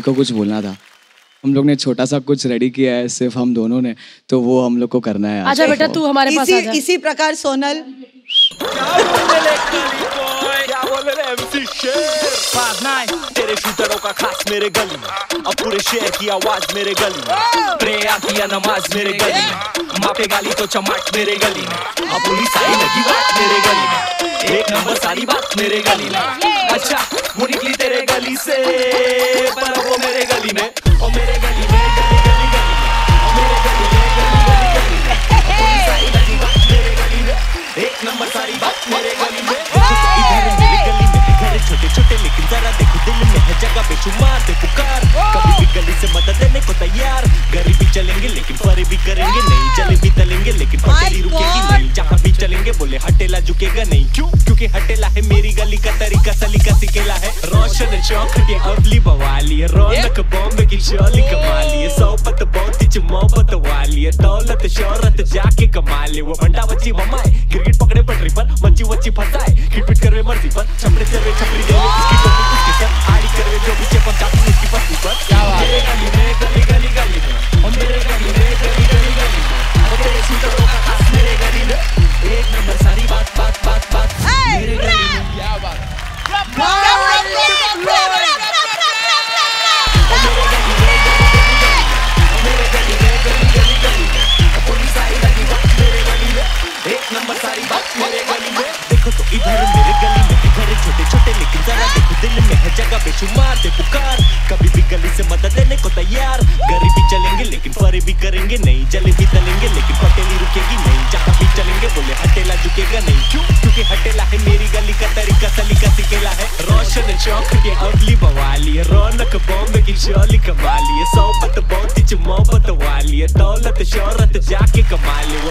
मेरे को कुछ बोलना था। हम लोग ने छोटा सा कुछ रेडी किया है सिर्फ़ हम दोनों ने तो वो हम लोग को करना है आज। आजा बेटा तू हमारे पास इसी आजा। इसी प्रकार सोनल। क्या बोल रहे एमसी शेर तेरे शूटरों का खास मेरे गली अब पूरे शेर की आवाज़ मेरे गली में प्रेया किया नमाज़ मेरे गली मापे गाली तो चमाट मेरे गली में अब पुलिस आई लगी बात मेरे गली में एक नंबर सारी बात मेरे गली में अच्छा वो निकली तेरे गली से जरा देखो दिल में है जगह बेशुमार दे पुकार कभी भी गली से मदद देने को तैयार। गरीबी चलेंगे लेकिन फरे भी करेंगे। नहीं चले भी तलेंगे लेकिन पटेली रुकेगी नहीं। जहाँ भी चलेंगे बोले हटेला झुकेगा नहीं। क्यों? क्योंकि हटेला है मेरी गली का तरीका सलीका सिकेला है। रोशन चौक के अबली बवाली रौनक बॉम्बे की शोली कमाली सोबत बहुत ही मोहब्बत वाली है। दौलत शोहरत जाके कमा ले वो बंडा बच्ची ममाए क्रिकेट पकड़े पटरी पर मच्ची वच्ची फंसाए। खिटपिट करवे मर्ज़ी पर छपड़े चलवे छपरी में एक नंबर सारी बात बात बात छोटे छोटे लेकिन जरा देखो दिल में है जगह बेशुमार। दे पुकार कभी भी गली से मदद देने को तैयार। गरीबी चलेंगे लेकिन फरे भी करेंगे नहीं। जले भी तलेंगे लेकिन पटेली रुकेगी नहीं। जहाँ भी चलेंगे बोले हटेला झुकेगा नहीं। क्यों? क्योंकि हटेला है मेरी गली का तरीका सलीका सिकेला है। रोशन चौक के अगली बवाली है। रौनक बॉम्बे की शोली कमाली है। सोबत बहुत मोहब्बत वाली है। दौलत, शोहरत जाके कमा ले वो